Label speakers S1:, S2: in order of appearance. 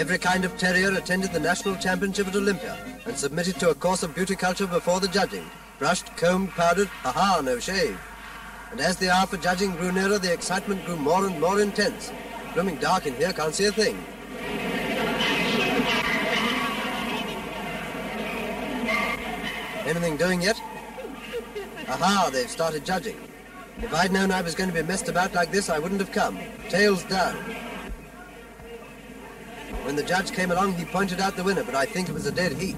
S1: Every kind of terrier attended the national championship at Olympia and submitted to a course of beauty culture before the judging. Brushed, combed, powdered, ha-ha, no shave. And as the hour for judging grew nearer, the excitement grew more and more intense. Blooming dark in here, can't see a thing. Anything doing yet? Aha, they've started judging. If I'd known I was going to be messed about like this, I wouldn't have come. Tails down. When the judge came along, he pointed out the winner, but I think it was a dead heat.